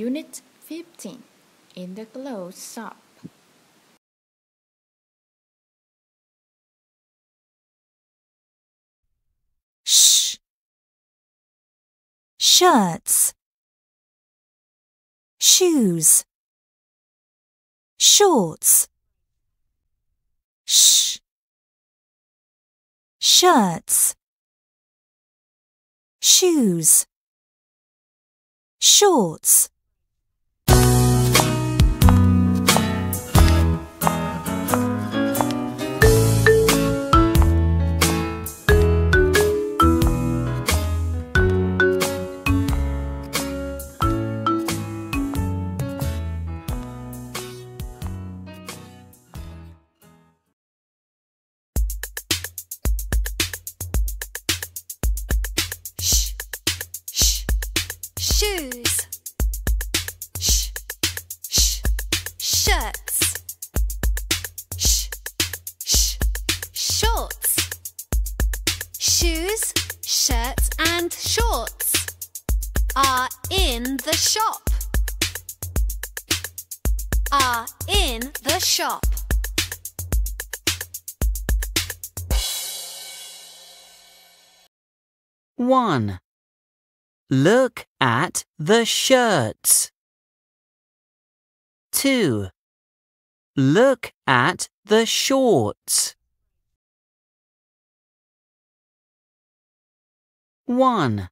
Unit 15 in the clothes shop. sh shirts. Shoes. Shorts. Sh shirts. Shoes. Shorts shoes, sh, sh, shirts, sh, sh, shorts, shoes, shirts, and shorts are in the shop. Are in the shop. One. Look at the shirts. Two. Look at the shorts. One.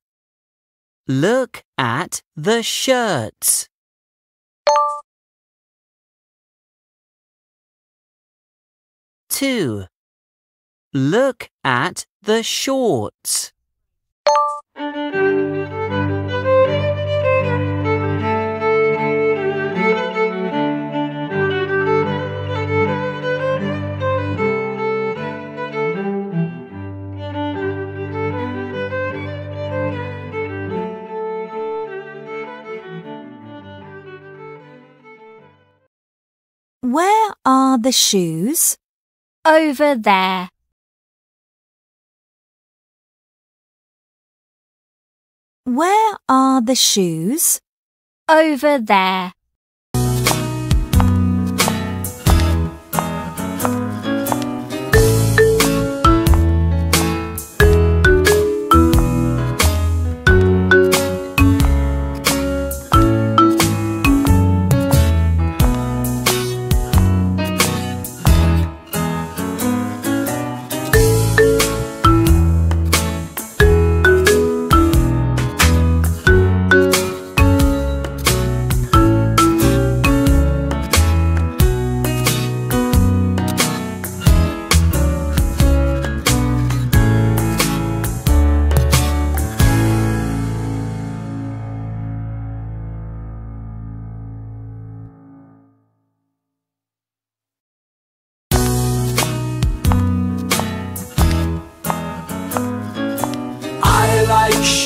Look at the shirts. Two. Look at the shorts. Where are the shoes? Over there. Where are the shoes? Over there.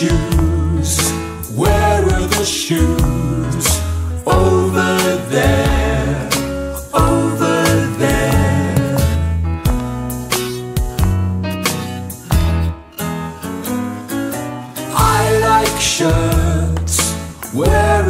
Shoes. Where are the shoes? Over there. Over there. I like shirts. Where